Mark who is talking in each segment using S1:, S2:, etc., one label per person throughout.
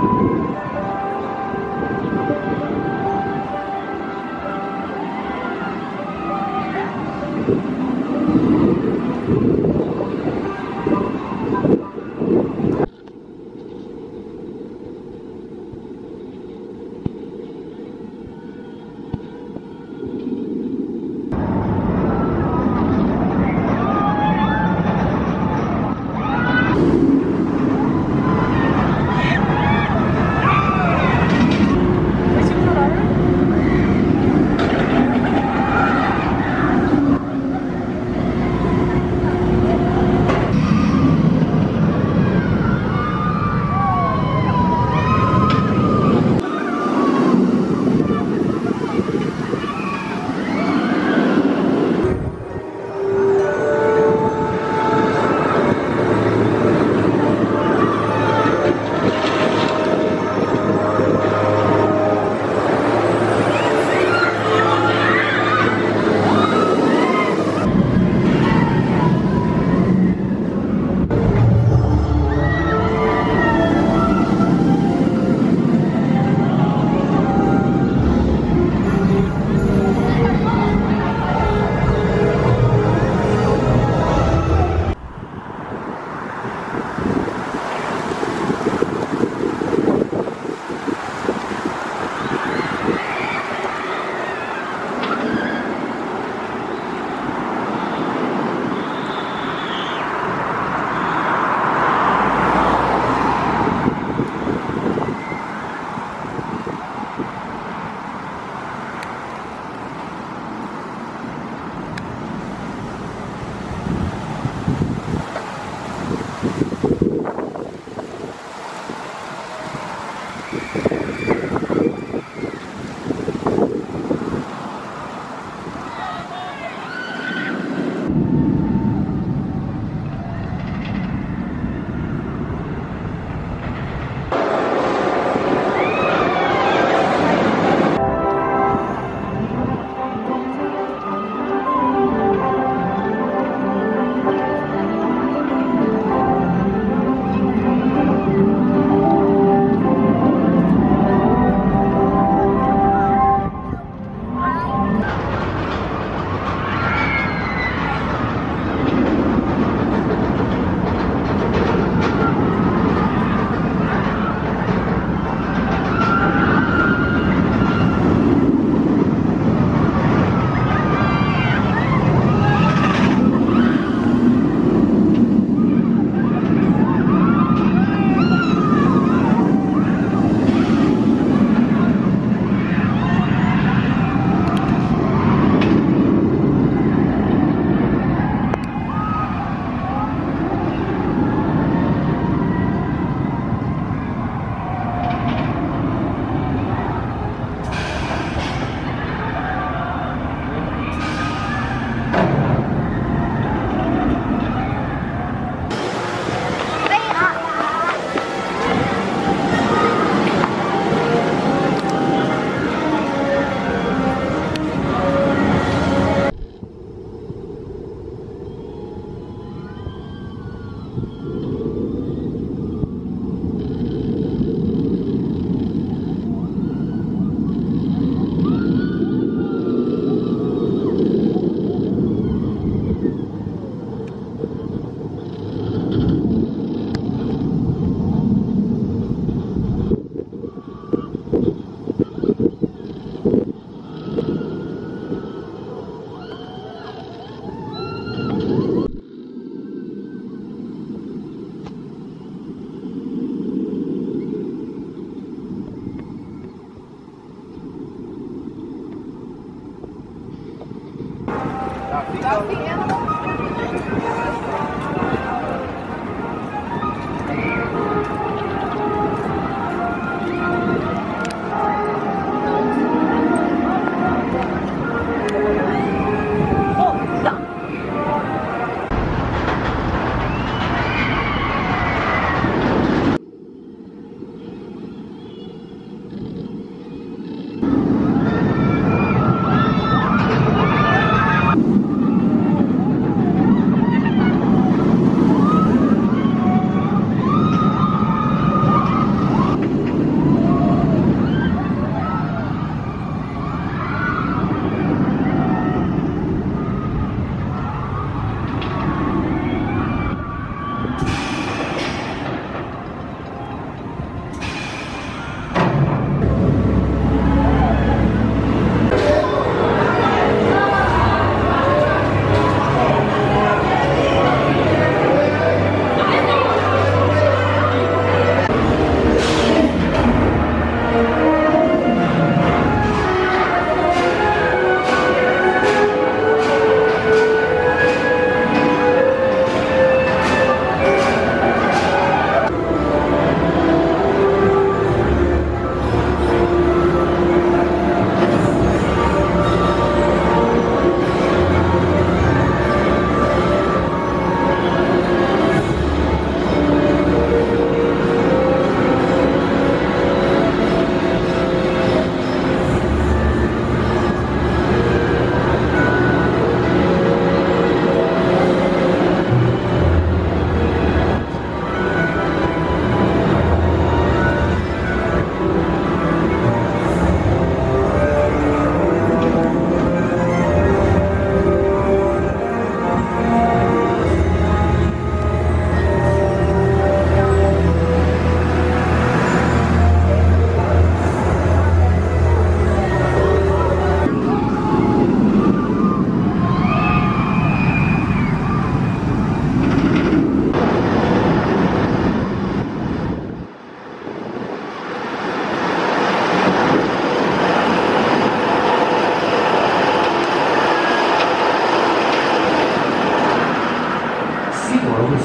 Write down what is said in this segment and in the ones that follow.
S1: Thank you. SeaWorld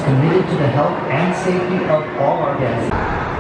S1: committed to the health and safety of all our guests.